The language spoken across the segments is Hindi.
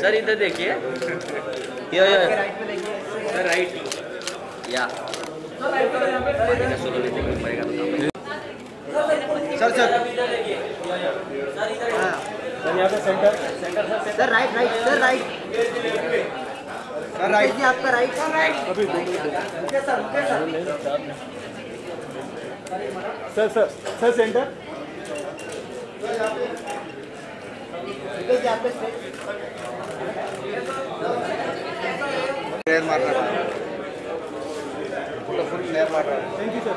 सर इधर देखिए है। सही सर राइट या सर इधर sir sir sir sir right या सर सर सर यहाँ पे. Center sir. Sir right right sir right sir right जी आपका राइट अभी सर सर। सर सेंटर जी आपका मार रहा है। पूरा फुल मार रहा है। थैंक यू सर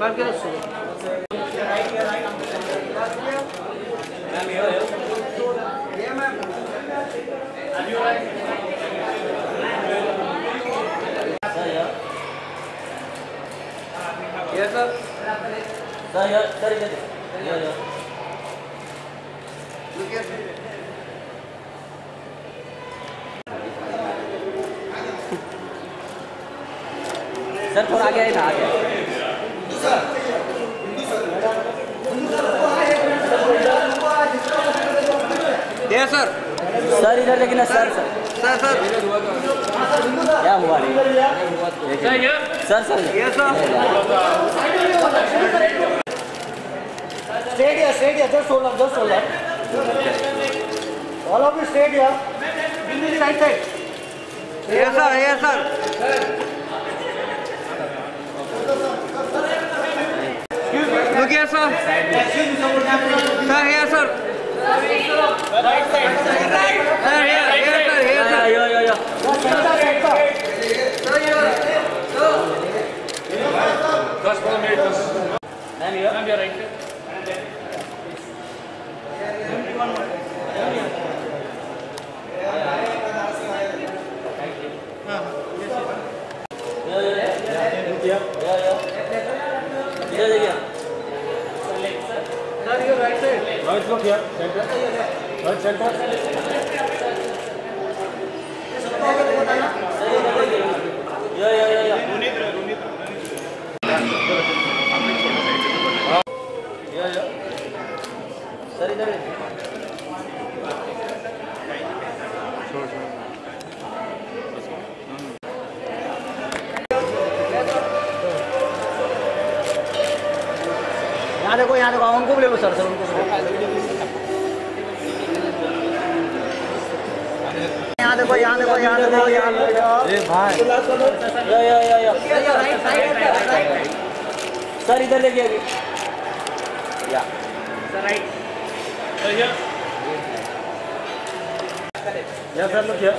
बात करो सर ये सर सर यार सर इधर यो सर फ़ोन आ गया है ना आ गया ये सर। सर इधर लेकिन सर सर। Sir sir. क्या हुआ रही सर सर। ये sir. Stadia stadia just solar just solar all of the stadia building right side ये सर ये sir here, sir. Sir, here, sir. Yeah, Yeah. It's look here. Center. Right center. यहाँ देखो उनको भी ले लो सर सर उनको। यहाँ देखो यहाँ देखो यहाँ देखो यहाँ यो सर इधर या।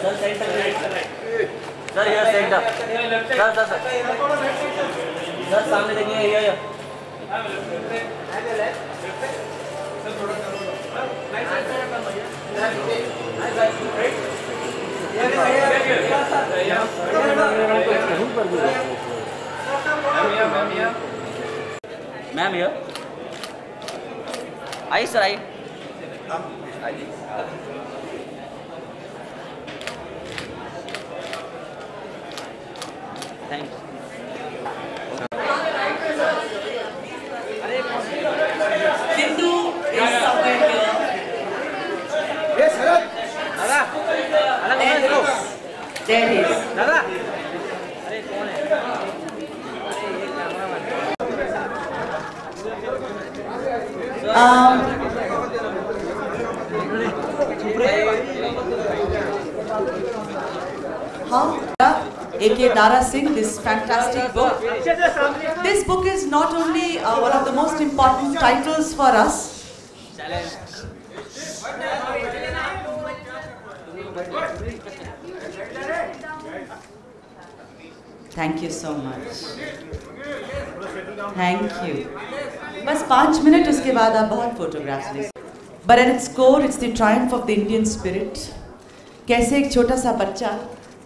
सर सेंटर सर ये centre sir. Sir sir sir. सामने देखिए मैम ये आइए सर आइए। Thanks Hindu And there. Um, how A.K. Dara Singh, this fantastic book. This book is not only uh, one of the most important titles for us, Thank you so much. Thank you. बस पाँच मिनट उसके बाद आप बहुत फोटोग्राफ्स ले but at its core it's the triumph of the Indian spirit कैसे एक छोटा सा बच्चा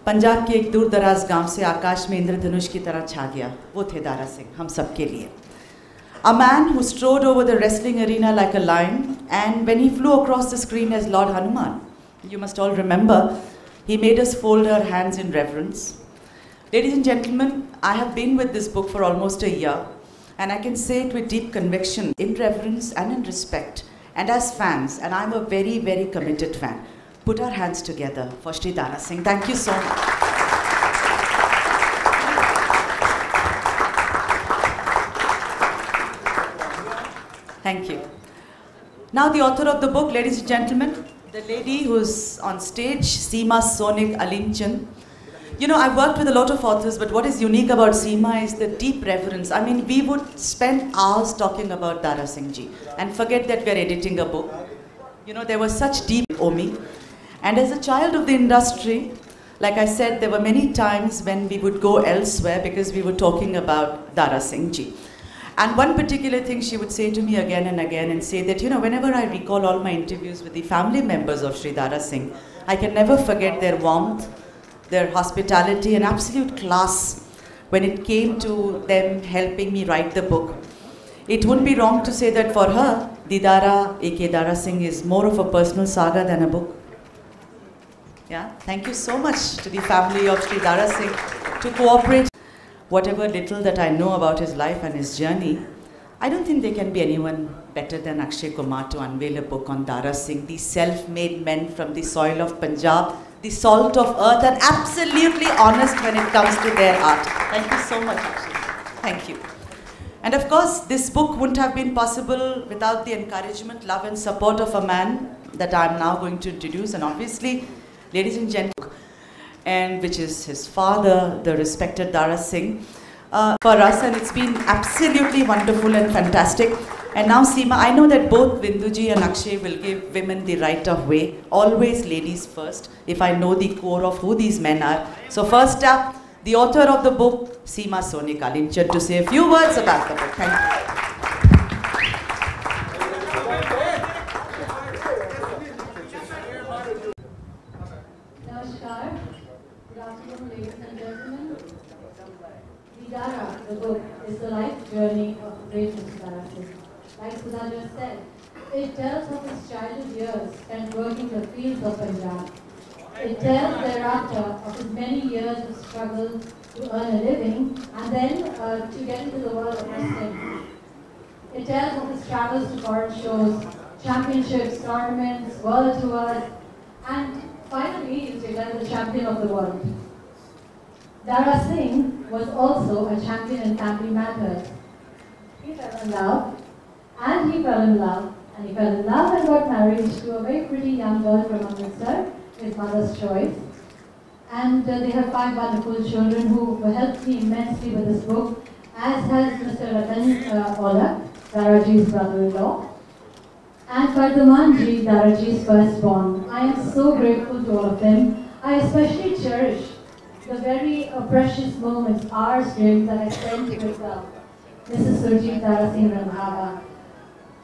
पंजाब के एक दूर दराज गांव से आकाश में इंद्रधनुष की तरह छा गया वो थे दारा सिंह हम सबके लिए A man who strode over the wrestling arena like a lion, and when he flew across the screen as Lord Hanuman, you must all remember, he made us fold our hands in reverence. Ladies and gentlemen, I have been with this book for almost a year, and I can say it with deep conviction, in reverence and in respect, and as fans, and I'm a very, very committed fan. Put our hands together for Sri Dara Singh. Thank you so much. Thank you. Now, the author of the book, ladies and gentlemen, the lady who's on stage, Seema Sonik Alimchan. You know, I've worked with a lot of authors, but what is unique about Seema is the deep reverence. I mean, we would spend hours talking about Dara Singh ji and forget that we're editing a book. You know, there was such deep Omi. And as a child of the industry, like I said, there were many times when we would go elsewhere because we were talking about Dara Singh ji. And one particular thing she would say to me again and again and say that, you know, whenever I recall all my interviews with the family members of Sri Dara Singh, I can never forget their warmth, their hospitality, and absolute class when it came to them helping me write the book. It wouldn't be wrong to say that for her, Didara A.K. Dara Singh is more of a personal saga than a book. Yeah, thank you so much to the family of Sri Dara Singh to cooperate. whatever little that I know about his life and his journey, I don't think there can be anyone better than Akshay Kumar to unveil a book on Dara Singh, these self-made men from the soil of Punjab, the salt of earth, and absolutely honest when it comes to their art. Thank you so much, Akshay. Thank you. And of course, this book wouldn't have been possible without the encouragement, love, and support of a man that I'm now going to introduce. And obviously, ladies and gentlemen, and which is his father, the respected Dara Singh, uh, for us. And it's been absolutely wonderful and fantastic. And now, Seema, I know that both Vinduji and Akshay will give women the right of way. Always ladies first, if I know the core of who these men are. So, first up, the author of the book, Seema Soni Kalimchand, to say a few words about the book. Thank you. Vidara, the book, is the life journey of the great Mr. Dara Singh. Like Sudha just said, it tells of his childhood years spent working the fields of Punjab. It tells thereafter of his many years of struggle to earn a living and then uh, to get into the world of wrestling. It tells of his travels to foreign shows, championships, tournaments, world tours, and finally he is declared the champion of the world. Dara Singh was also a champion in family matters. He fell in love, and he fell in love, and he fell in love and got married to a very pretty young girl from Amritsar, his mother's choice. And uh, they have five wonderful children who helped me immensely with this book, as has Mr. Ratan uh, Olak, Daraji's brother-in-law, and Fardamanji, Daraji's firstborn. I am so grateful to all of them. I especially cherish the very uh, precious moments, hours really, that I spent with uh, Mrs. Surjit Dara Singh Randhawa.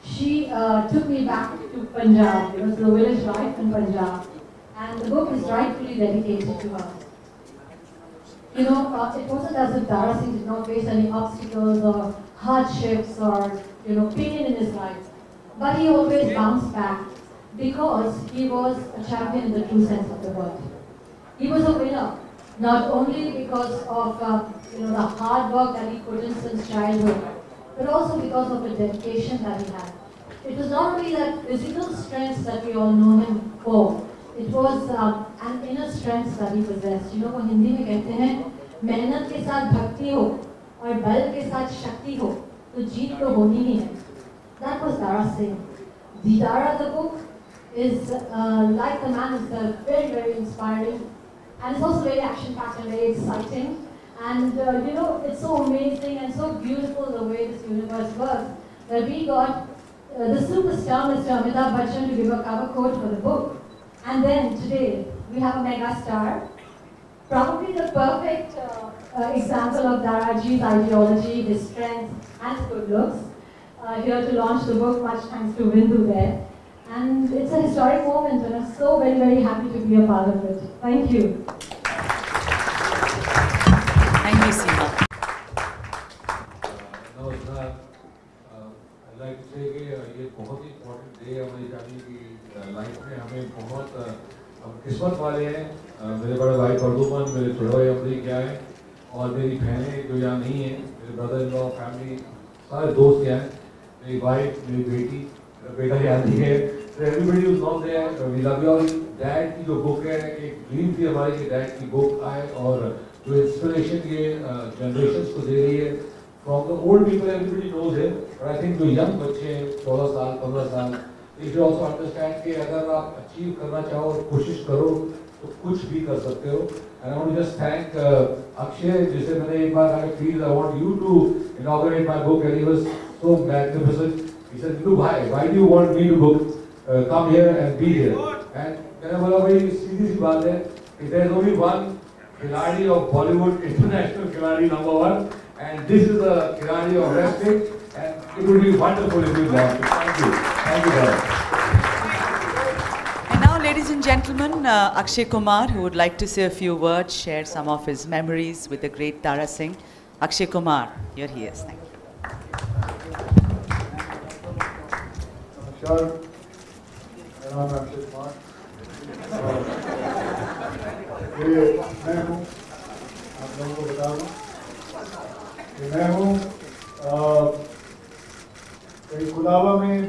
She uh, took me back to Punjab. It was the village life in Punjab. And the book is rightfully dedicated to her. You know, uh, it wasn't as if Dara did not face any obstacles or hardships or, you know, pain in his life. But he always bounced back because he was a champion in the true sense of the word. He was a winner, not only because of uh, you know the hard work that he put in since childhood, but also because of the dedication that he had. It was not only that physical strength that we all know him for, it was uh, an inner strength that he possessed. You know, वो हिंदी में कहते हैं मेहनत के साथ भक्ति हो और बल के साथ शक्ति हो तो जीत तो होनी ही है that was Dara Singh. The Dara, the book, is uh, like the man himself, very, very inspiring. And it's also very action-packed and very exciting. And uh, you know, it's so amazing and so beautiful the way this universe works that we got uh, the superstar, Mr. Amitabh Bachchan, to give a cover quote for the book. And then today, we have a mega star, probably the perfect uh, uh, example of Daraji's ideology, his strength, and his good looks uh, here to launch the book, much thanks to Vindu there. And it's a historic moment, and I'm so very, very happy to be a part of it. Thank you. बहुत ही इम्पोर्टेंट डे है हमारी फैमिली की लाइफ में। हमें बहुत हम किस्मत वाले हैं। मेरे बड़े भाई परदुमन मेरे छोटे भाई अमरीक यहाँ हैं। और मेरी बहनें जो यहाँ नहीं हैं, मेरे ब्रदर इन लॉ फैमिली सारे दोस्त यहाँ हैं। मेरी वाइफ मेरी बेटी बेटा यहाँ नहीं है। Everybody is not there we love dad की जो बुक है, एक ड्रीम थी हमारी डैड की बुक आए और जो इंस्पिरेशन ये जनरेशन को दे रही है। From the old people everybody knows him but I think जो young हैं 16 साल 15 साल they should also understand कि अगर आप अचीव करना चाहो और कोशिश करो तो कुछ भी कर सकते हो and I want to just thank uh, Akshay जिसे मैंने एक बार कहा please I want you to inaugurate my book and he was so magnificent he said Nilu bhai why do you want me to book uh, come here and be here and मैंने बोला भाई सीधी सी बात है कि there is only one खिलाड़ी of Bollywood international खिलाड़ी number one and this is the Kirani of wrestling and it would be wonderful if you launched it. Thank you. Thank you very much. And now, ladies and gentlemen, uh, Akshay Kumar, who would like to say a few words, share some of his memories with the great Tara Singh. Akshay Kumar, here he is. Thank you. नमस्कार मेरा नाम है अक्षय कुमार और ये मैं हूँ आप लोगों को बता दूँ कि मैं हूँ कहीं खुदावा में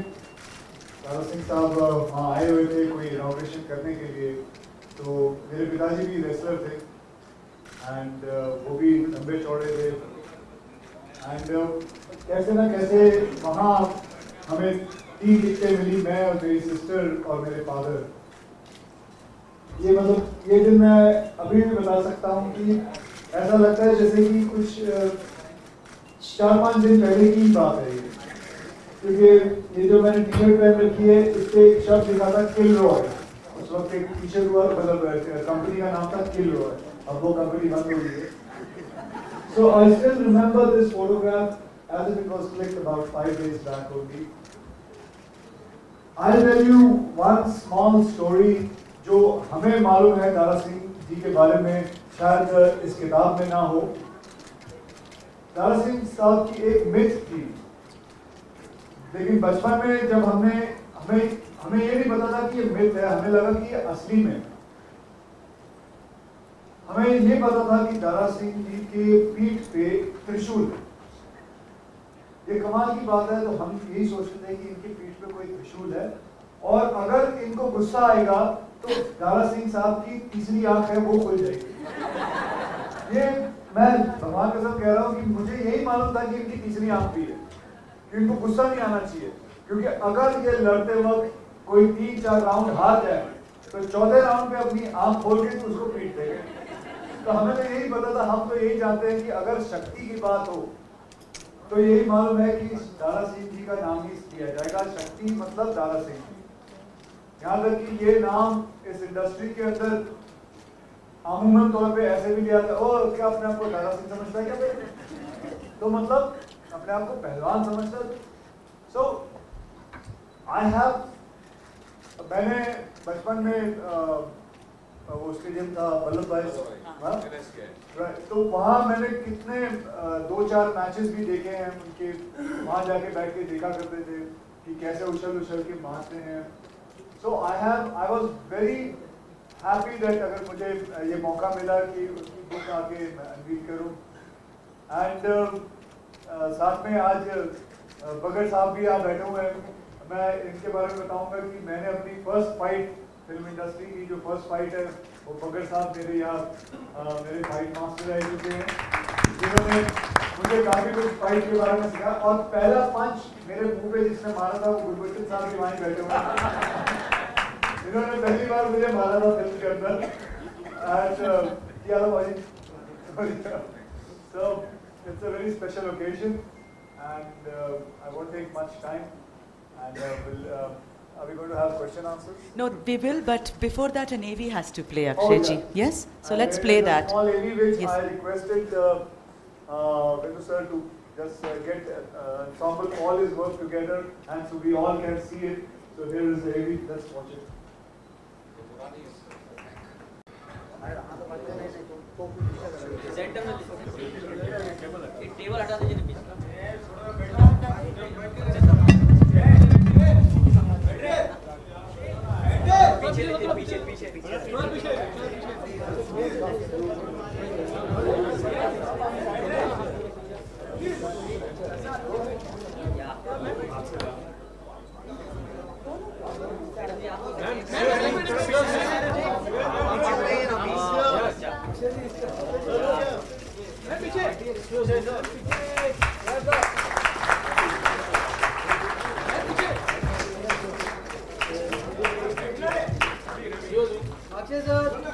दारा सिंह साहब वहाँ आए हुए थे कोई इनाग्रेशन करने के लिए। तो मेरे पिताजी भी रेसलर थे एंड वो भी लंबे चौड़े थे। एंड कैसे ना कैसे वहाँ हमें तीन टिकटें मिली, मैं और मेरी सिस्टर और मेरे फादर ये मतलब ये दिन मैं अभी भी बता सकता हूँ कि ऐसा लगता है जैसे कि कुछ चार पाँच दिन पहले की बात है क्योंकि ये जो मैंने टी शर्ट पहन रखी है इस पे एक शब्द लिखा था किल रॉय उस वक्त एक टी शर्ट हुआ मतलब कंपनी का नाम था किल रॉय अब वो कंपनी बंद हो गई है So I still remember this photograph as if it was clicked about five days back. I'll tell you one small story जो हमें मालूम है दारा सिंह जी के बारे में, शायद इस किताब में ना हो दारा सिंह साहब की एक मिथ थी। लेकिन बचपन में जब हमने, हमें हमें ये नहीं पता था कि ये मिथ है, हमें लगा कि ये असली में हमें ये पता था कि दारा सिंह जी के पीठ पे त्रिशूल है। ये कमाल की बात है तो हम यही सोचते थे कि इनकी पीठ पे कोई त्रिशूल है। और अगर इनको गुस्सा आएगा तो दारा सिंह साहब की तीसरी आँख है, वो खुल जाएगी। ये मैं भगवान कसम कह रहा हूँ कि मुझे यही मालूम था कि इनकी तीसरी आँख भी है, कि इनको गुस्सा नहीं आना चाहिए। क्योंकि अगर ये लड़ते वक्त कोई तीन चार राउंड हार जाए तो चौथे राउंड पे अपनी आँख खोल के तो उसको पीट देंगे। तो हमें तो यही पता था, हम तो यही जानते हैं कि अगर शक्ति की बात हो तो यही मालूम है कि दारा सिंह जी का नाम ही दिया जाएगा। शक्ति मतलब दारा सिंह जी। यहाँ तक कि ये नाम इस इंडस्ट्री के अंदर अमूमन तौर पे ऐसे भी लिया था ओ क्या अपने आप को दारा सिंह समझता है क्या? तो मतलब अपने आप को पहलवान समझता है सो आई हैव मैंने बचपन में अ, वो स्टेडियम था वल्लभ भाई हाँ? तो वहाँ मैंने कितने अ, दो चार मैचेस भी देखे हैं उनके वहाँ जाके बैठ के देखा करते थे कि कैसे उछल उछल के मारते हैं so I have I was very happy that अगर मुझे ये मौका मिला कि उसकी बुक आके रीड करूँ। एंड साथ में आज बगर साहब भी यहाँ बैठे हुए हैं। मैं इनके बारे में बताऊँगा कि मैंने अपनी फ़र्स्ट फाइट फ़िल्म इंडस्ट्री की जो फ़र्स्ट फाइट है, वो बगर साहब मेरे यहाँ मेरे फाइट मास्टर रह चुके हैं। जिन्होंने मुझे काफ़ी कुछ फाइट के बारे में सिखाया। और पहला पंच मेरे मुँह पे जिसने मारा था, वो गुरबचन साहब भी वहीं बैठे हुए इन्होंने पहली बार मुझे मारा था फिल्म के अंदर एंड किया था भाई so it's a very special occasion and uh, I won't take much time and uh, we'll, uh, are we going to have question answers? No, we will, but before that, an AV has to play, Oh, Akshayji. yeah. Yes? So And let's there play is a that. Small AV which Yes. I requested uh, uh, Venu sir to just uh, get uh, ensemble all his work together and so we all can see it. So here is the AV, let's watch it. Table हटा दीजिए पीछे पीछे पीछे पीछे Tschüss.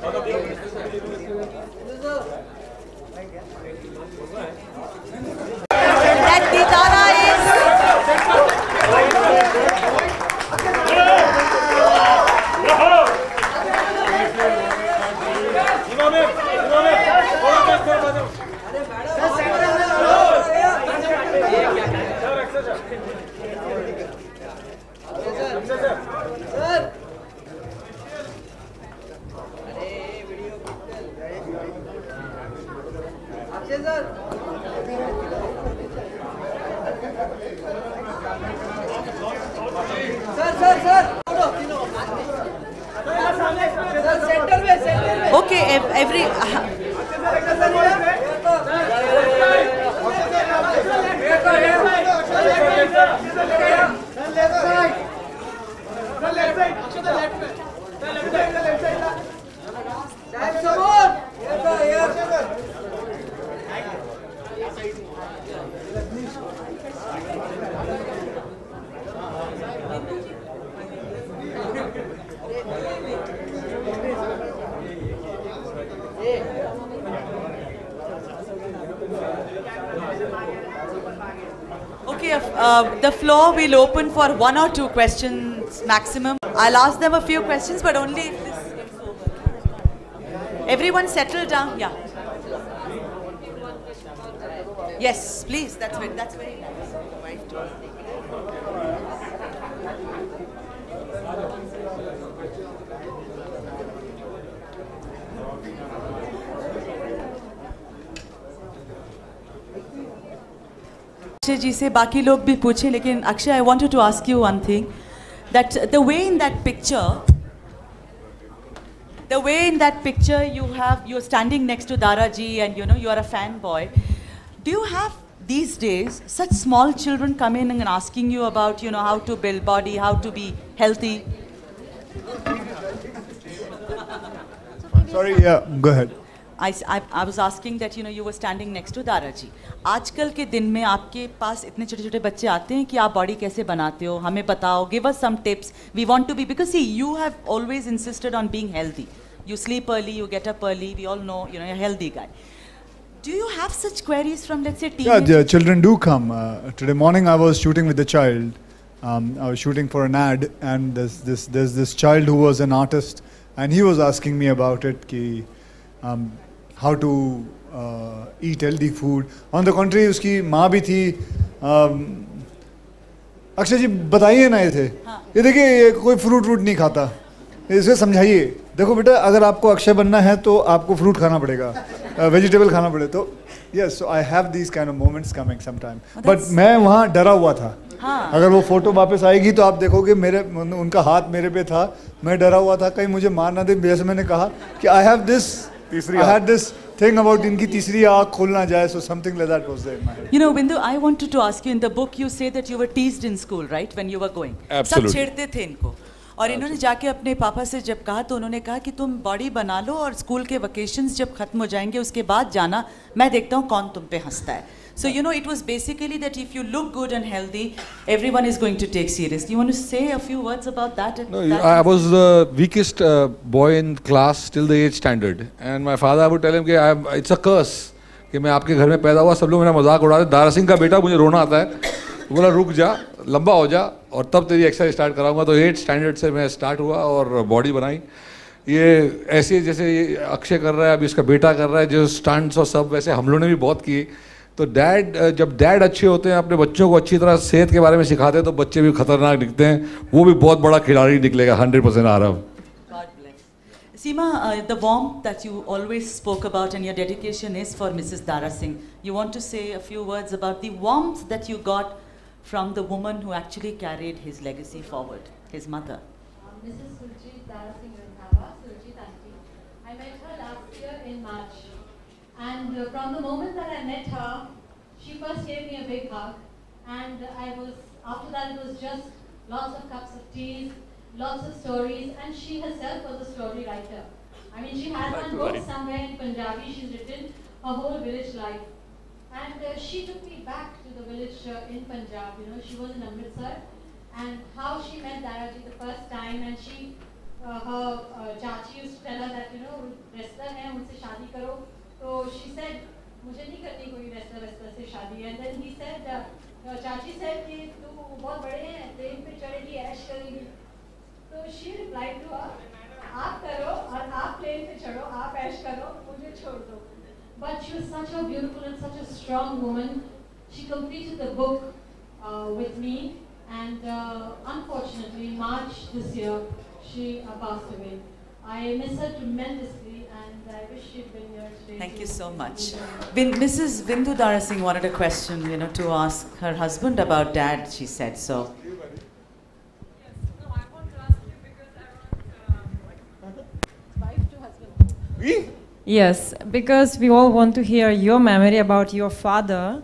好到别人的时候就是 uh, the floor will open for one or two questions maximum. I'll ask them a few questions, but only if this gets over. Everyone settle down. Yeah. Yes, please. That's very, that's very nice. Akshay जी से बाकी लोग भी पूछे लेकिन Akshay I wanted to ask you one thing that the way in that picture the way in that picture you have you're standing next to Daraji and you know you are a fanboy. Do you have these days such small children come in and asking you about you know how to build body, how to be healthy? Sorry, yeah, go ahead. I, s- I- I was asking that you know you were standing next to Daraji. आजकल के दिन में आपके पास इतने छोटे छोटे बच्चे आते हैं कि आप बॉडी कैसे बनाते हो हमें बताओ give us some tips we want to be because see you have always insisted on being healthy you sleep early you get up early we all know you know you're a healthy guy do you have such queries from let's say Yeah, teenage the children do come. Uh, today morning I was shooting with the child. Um, I was shooting for an ad, and there's this there's this child who was an artist, and he was asking me about it. Ki, um, how to eat healthy food. On the contrary, उसकी माँ भी थी. Um, अक्षय जी बताइए ना ये थे ये देखिए ये कोई फ्रूट व्रूट नहीं खाता। इसे समझाइए। देखो बेटा अगर आपको अक्षय बनना है तो आपको फ्रूट खाना पड़ेगा। वेजिटेबल खाना पड़े तो yes so I have these kind of moments coming some time but मैं वहाँ डरा हुआ था। हाँ। अगर वो फ़ोटो वापस आएगी तो आप देखोगे मेरे उनका हाथ मेरे पे था। मैं डरा हुआ था कहीं मुझे मार ना दे जैसे मैंने कहा कि आई हैव दिस तीसरी I. Had this thing about इनकी तीसरी आँख खोलना जाए so something like that was there in my head You know, Bindu, I wanted to ask you in the book, you say that you were teased in school, right? When you were going. Absolutely. सब छेड़ते थे इनको और इन्होंने जाके अपने पापा से जब कहा तो उन्होंने कहा कि तुम बॉडी बना लो और स्कूल के वकेशंस जब खत्म हो जाएँगे उसके बाद जाना मैं देखता हूँ कौन तुम पे हंसता है you know it was basically that if you look good and healthy everyone is going to take serious you want to say a few words about that No, I was the weakest uh, boy in class till the eighth standard, and my father would tell him, "Okay, I'm, it's a curse कि मैं आपके घर में पैदा हुआ सब लोग मेरा मज़ाक उड़ा रहे दारा सिंह का बेटा मुझे रोना आता है। बोला रुक जा लंबा हो जा और तब तेरी एक्सरसाइज स्टार्ट कराऊँगा। तो एट स्टैंडर्ड से मैं स्टार्ट हुआ और बॉडी बनाई। ये ऐसे जैसे ये अक्षय कर रहा है अभी इसका बेटा कर रहा है जो स्टंट्स और सब वैसे हम लोगों ने भी बहुत किए। तो डैड जब डैड अच्छे होते हैं अपने बच्चों को अच्छी तरह सेहत के बारे में सिखाते हैं तो बच्चे भी खतरनाक दिखते हैं वो भी बहुत बड़ा खिलाड़ी निकलेगा हंड्रेड परसेंट आ रहा हूँ Seema, uh, the warmth that you always spoke about and your dedication is for Mrs. Dara Singh. You want to say a few words about the warmth that you got from the woman who actually carried his legacy forward, his mother. Uh, Mrs. Surjit Dara Singh Randhawa, Surjit Aunty. I met her last year in March. And uh, from the moment that I met her, she first gave me a big hug. And I was, after that it was just lots of cups of teas, lots of stories. And she herself was a story writer. I mean, she has one book somewhere in Punjabi. She's written her whole village life. And uh, she took me back to the village uh, in Punjab. You know, she was in Amritsar. And how she met Daraji the first time. And she, uh, her uh, used to tell her that, you know, wrestler hai, unse shadi karo. So she said, मुझे नहीं करनी कोई wrestler wrestler से शादी. He said, uh, uh, chachi said कि तू बहुत बड़े हैं, ट्रेन पे चढ़ेगी, ऐश करेगी. तो she replied to her, आप करो और आप प्लेन पे चढ़ो, आप ऐश करो, मुझे छोड़ दो. Was such a beautiful and such a strong woman. She completed the book uh, with me, and uh, unfortunately, March this year, she uh, passed away. I miss her tremendously, and I wish she'd been here today. Thank you so much. to- Vin, Mrs. Vindu Dara Singh wanted a question, you know, to ask her husband about dad, she said. So, Yes, because we all want to hear your memory about your father.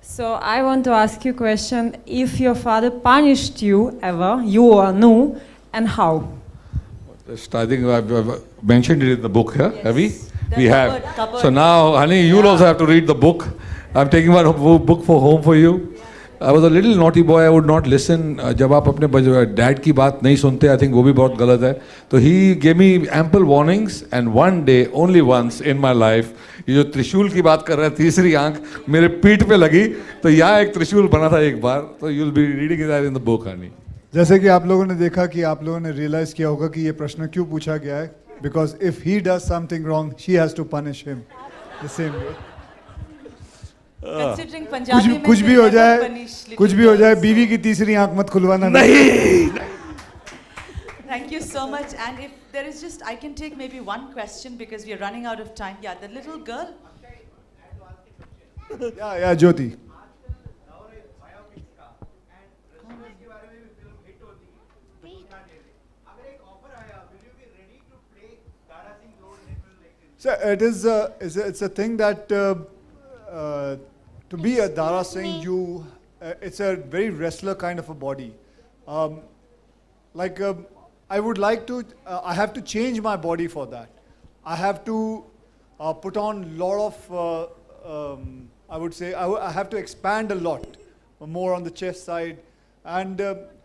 So I want to ask you a question. If your father punished you ever, you or no, and how? I think I've, I've mentioned it in the book, yeah? have we? Yes. We have. cupboard- cupboard. So now, honey, you'll also have to read the book. I'm taking one book for home for you. I was a little naughty boy. I would not listen. Uh, जब आप अपने डैड की बात नहीं सुनते आई थिंक वो भी बहुत गलत है तो he gave me ample warnings and one day only once in my life ये जो त्रिशूल की बात कर रहे हैं तीसरी आँख मेरे पीठ पे लगी तो यहाँ एक त्रिशूल बना था एक बार तो you'll be reading in the book honey जैसे कि आप लोगों ने देखा कि आप लोगों ने रियलाइज़ किया होगा कि ये प्रश्न क्यों पूछा गया है? Because if he does something wrong she has to punish him the same way कुछ, कुछ भी हो जाए कुछ भी हो जाए बीवी की तीसरी आँख मत खुलवाना। नहीं thank you so much and if there is just I can take maybe one question because we are running out of time या द लिटिल गर्ल या या Jyoti So it is a, it's a, it's a thing that uh, uh, to be a Dara Singh, you uh, it's a very wrestler kind of a body. Um, like um, I would like to, uh, I have to change my body for that. I have to uh, put on a lot of, uh, um, I would say, I, w- I have to expand a lot more on the chest side, and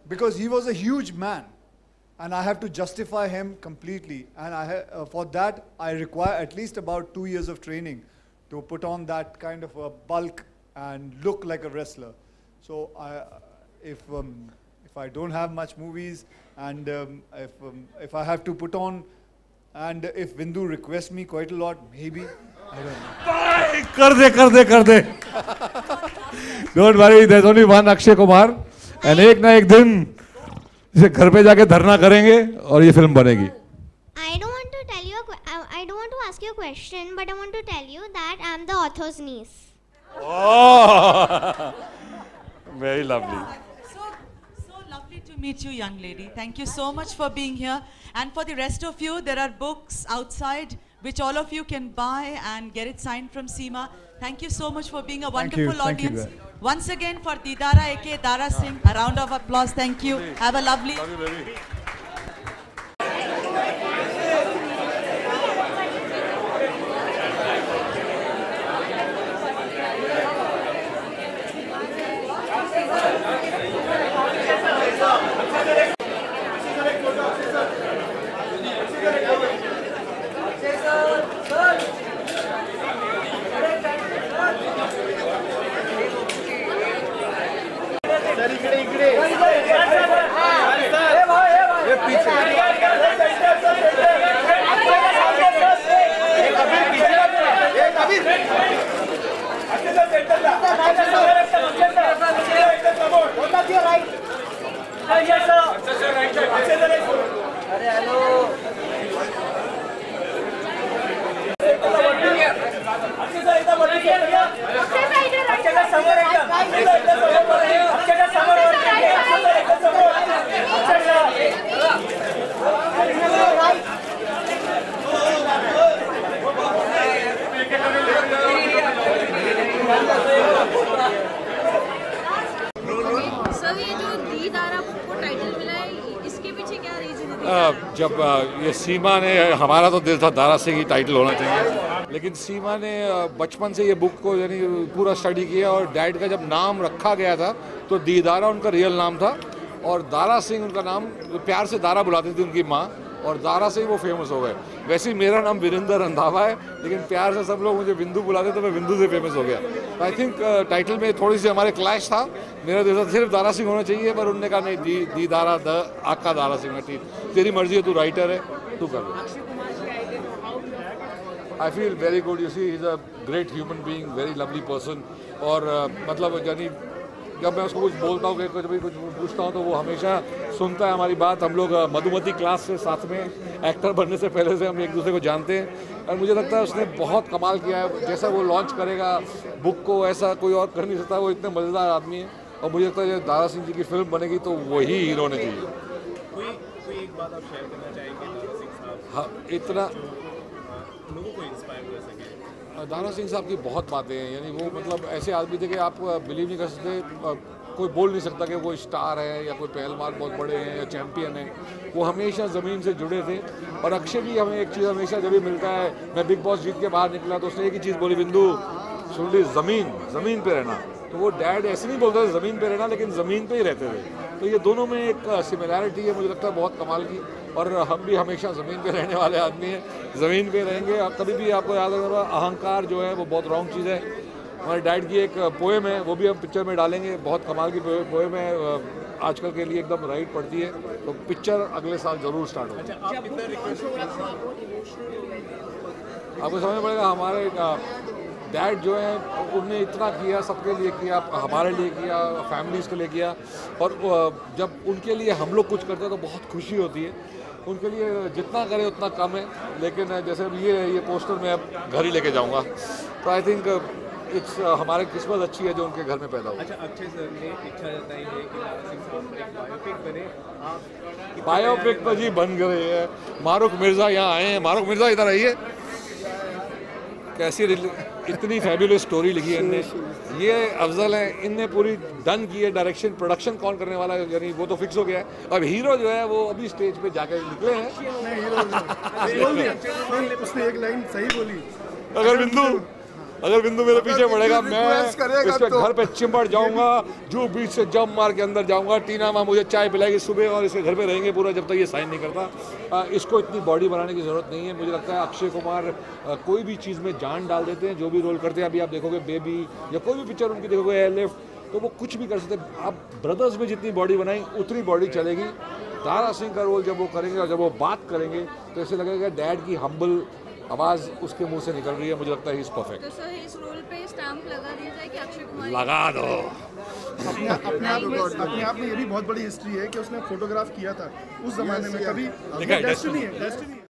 because he was a huge man, and I have to justify him completely. And I, uh, for that, I require at least about two years of training to put on that kind of a bulk and look like a wrestler. So I, if, um, if I don't have much movies and um, if, um, if I have to put on and if Bindu requests me quite a lot, maybe, I don't know. Bye! Kar de, kar de, kar de. don't worry, there's only one Akshay Kumar. And one day. इसे घर पे जाके धरना करेंगे और ये फ़िल्म बनेगी I don't want to tell you. A que- I, I don't want to ask you a question, but I want to tell you that I'm the author's niece. Very lovely So, so lovely to meet you, young lady. Thank you so much for being here. And for the rest of you, there are books outside which all of you can buy and get it signed from Seema. Thank you so much for being a Thank you, wonderful audience. Once again, for Didara AK Dara Singh, a round of applause. Thank you. Have a lovely. Sir, sir. Seema ने, हमारा तो दिल था दारा सिंह ही टाइटल होना चाहिए। लेकिन सीमा ने बचपन से ये बुक को यानी पूरा स्टडी किया और डैड का जब नाम रखा गया था तो दीदारा उनका रियल नाम था और दारा सिंह उनका नाम, प्यार से दारा बुलाती थी उनकी माँ और दारा से ही वो फ़ेमस हो गए। वैसे ही मेरा नाम वीरेंद्र रंधावा है, लेकिन प्यार से सब लोग मुझे बिंदु बुलाते तो मैं बिंदु से फ़ेमस हो गया। तो आई थिंक टाइटल में थोड़ी सी हमारे क्लैश था। मेरा था सिर्फ़ दारा सिंह होना चाहिए, पर उनने कहा, नहीं, दी दी दारा द, आका दारा सिंह ठीक तेरी मर्ज़ी है, तू राइटर है। कर ले I feel very good you see is a great human being very lovely person और uh, मतलब यानी जब मैं उसको कुछ बोलता हूँ कुछ भी कुछ पूछता हूँ तो वो हमेशा सुनता है हमारी बात। हम लोग uh, मधुमती क्लास से साथ में एक्टर बनने से पहले से हम एक दूसरे को जानते हैं। और मुझे लगता है उसने बहुत कमाल किया है। जैसा वो लॉन्च करेगा बुक को ऐसा कोई और कर नहीं सकता। वो इतने मज़ेदार आदमी है। और मुझे लगता है जब दारा सिंह जी की फ़िल्म बनेगी तो वही हीरो होने चाहिए इतना अ, लोगों को इंस्पायर कर सके दारा सिंह साहब की बहुत बातें हैं यानी वो मतलब ऐसे आदमी थे कि आप बिलीव नहीं कर सकते कोई बोल नहीं सकता कि वो स्टार है या कोई पहलवान बहुत बड़े हैं या चैंपियन है। वो हमेशा ज़मीन से जुड़े थे और अक्षय भी हमें एक चीज़ हमेशा जब भी मिलता है मैं बिग बॉस जीत के बाहर निकला तो उसने एक ही चीज़ बोली बिंदु सुन ली ज़मीन ज़मीन पे रहना। तो वो डैड ऐसे नहीं बोलता था ज़मीन पे रहना लेकिन ज़मीन पे ही रहते थे। तो ये दोनों में एक सिमिलैरिटी है मुझे लगता है बहुत कमाल की। और हम भी हमेशा ज़मीन पे रहने वाले आदमी हैं ज़मीन पे रहेंगे। और कभी भी आपको याद रखना अहंकार जो है वो बहुत रॉन्ग चीज़ है। हमारे डैड की एक पोएम है वो भी हम पिक्चर में डालेंगे। बहुत कमाल की पोएम है आजकल के लिए एकदम राइट पड़ती है। तो पिक्चर अगले साल ज़रूर स्टार्ट होगी। अच्छा आप आपको समझ पड़ेगा हमारे डैड जो है उनने इतना किया सबके लिए किया हमारे लिए किया फैमिलीज़ के लिए किया। और जब उनके लिए हम लोग कुछ करते हैं तो बहुत खुशी होती है। उनके लिए जितना करें उतना कम है। लेकिन जैसे अब ये ये पोस्टर मैं अब घर ही लेके जाऊँगा। तो आई थिंक इट्स हमारी किस्मत अच्छी है जो उनके घर में पैदा हुआ अच्छा अक्षय सर ने इच्छा जताई है कि दारा सिंह साहब पर एक बायोपिक बने। आप बायोपिक तो जी बन गए हैं। मारूक मिर्ज़ा यहाँ आए हैं। मारूक मिर्ज़ा इधर आइए। कैसी इतनी फैबुलस स्टोरी लिखी है इनने। ये अफजल है इनने पूरी डन की है डायरेक्शन प्रोडक्शन कौन करने वाला है यानी वो तो फिक्स हो गया है। अब हीरो जो है वो अभी स्टेज पे जाके निकले हैं। उसने एक लाइन सही बोली। अगर बिंदु अगर बिंदु मेरे पीछे पड़ेगा मैं इसके तो- घर पे चिमट जाऊँगा जो बीच से जम मार के अंदर जाऊँगा। टीना माँ मुझे चाय पिलाएगी सुबह और इसके घर पे रहेंगे पूरा जब तक ये साइन नहीं करता। इसको इतनी बॉडी बनाने की ज़रूरत नहीं है। मुझे लगता है अक्षय कुमार कोई भी चीज़ में जान डाल देते हैं जो भी रोल करते हैं। अभी आप देखोगे बेबी या कोई भी पिक्चर उनकी देखोगे एयरलिफ्ट तो वो कुछ भी कर सकते आप ब्रदर्स में जितनी बॉडी बनाई उतनी बॉडी चलेगी। तारा सिंह का रोल जब वो करेंगे और जब वो बात करेंगे तो ऐसे लगेगा डैड की हम्बल आवाज़ उसके मुँह से निकल रही है मुझे लगता है इज़ परफेक्ट तो सर इस रोल पे स्टैम्प लगा दिया जाए कि अक्षय कुमार लगा दो। अपने अपने आप में अपने आप में ये भी बहुत बड़ी हिस्ट्री है कि उसने फोटोग्राफ किया था उस जमाने में कभी डेस्टिनी है डेस्टिनी